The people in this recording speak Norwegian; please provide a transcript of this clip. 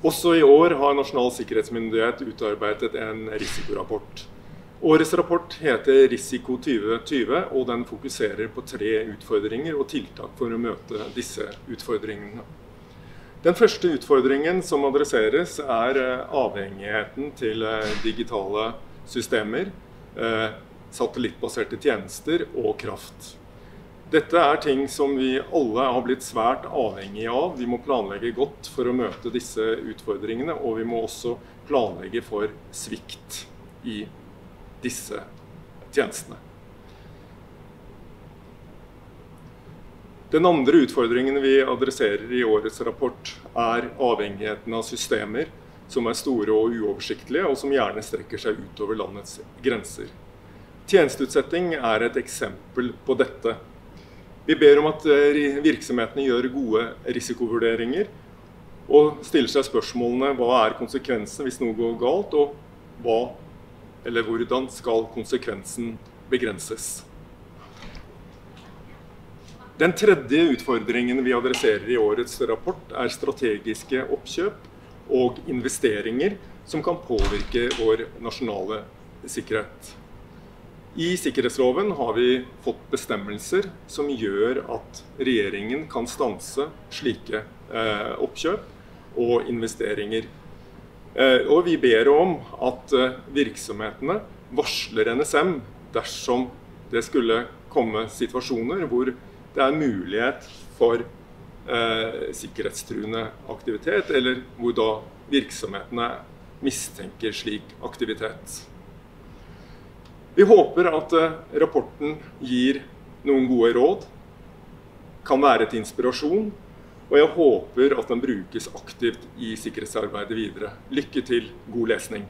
Også i år har Nasjonal sikkerhetsmyndighet utarbeidet en risikorapport. Årets rapport heter Risiko 2020, og den fokuserer på tre utfordringer og tiltak for å møte disse utfordringene. Den første utfordringen som adresseres, er eh, avhengigheten til eh, digitale systemer, eh, satellittbaserte tjenester og kraft. Dette er ting som vi alle har blitt svært avhengige av. Vi må planlegge godt for å møte disse utfordringene, og vi må også planlegge for svikt i disse tjenestene. Den andre utfordringen vi adresserer i årets rapport, er avhengigheten av systemer som er store og uoversiktlige, og som gjerne strekker seg utover landets grenser. Tjenesteutsetting er et eksempel på dette. Vi ber om at eh, virksomhetene gjør gode risikovurderinger og stiller seg spørsmålene hva er konsekvensen hvis noe går galt, og hva eller hvordan skal konsekvensen begrenses. Den tredje utfordringen vi adresserer i årets rapport, er strategiske oppkjøp og investeringer som kan påvirke vår nasjonale sikkerhet. I sikkerhetsloven har vi fått bestemmelser som gjør at regjeringen kan stanse slike eh, oppkjøp og investeringer. Eh, og vi ber om at eh, virksomhetene varsler NSM dersom det skulle komme situasjoner hvor det er mulighet for eh, sikkerhetstruende aktivitet, eller hvor da virksomhetene mistenker slik aktivitet. Vi håper at eh, rapporten gir noen gode råd, kan være til inspirasjon og jeg håper at den brukes aktivt i sikkerhetsarbeidet videre. Lykke til, god lesning.